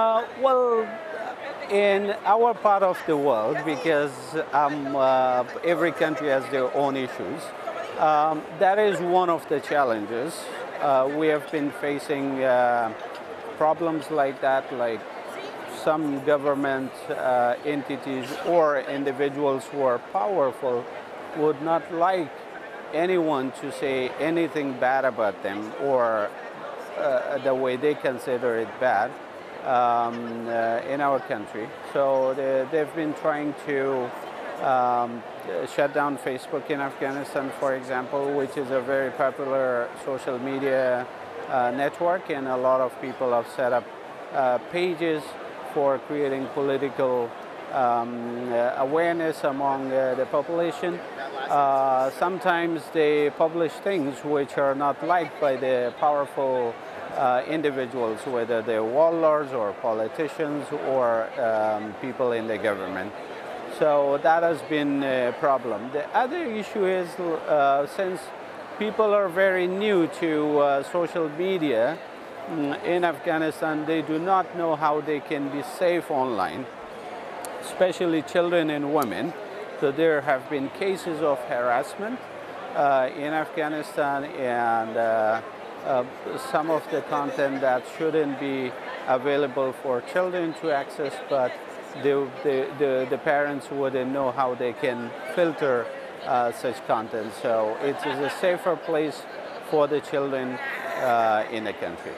Uh, well, in our part of the world, because um, uh, every country has their own issues, um, that is one of the challenges. Uh, we have been facing uh, problems like that, like some government uh, entities or individuals who are powerful would not like anyone to say anything bad about them or uh, the way they consider it bad um, uh, in our country. So they, they've been trying to um, shut down Facebook in Afghanistan, for example, which is a very popular social media uh, network, and a lot of people have set up uh, pages for creating political um, uh, awareness among uh, the population. Uh, sometimes they publish things which are not liked by the powerful uh, individuals, whether they're warlords or politicians or um, people in the government. So that has been a problem. The other issue is uh, since people are very new to uh, social media mm, in Afghanistan, they do not know how they can be safe online, especially children and women. So there have been cases of harassment uh, in Afghanistan and uh, uh, some of the content that shouldn't be available for children to access, but the, the, the, the parents wouldn't know how they can filter uh, such content. So it is a safer place for the children uh, in the country.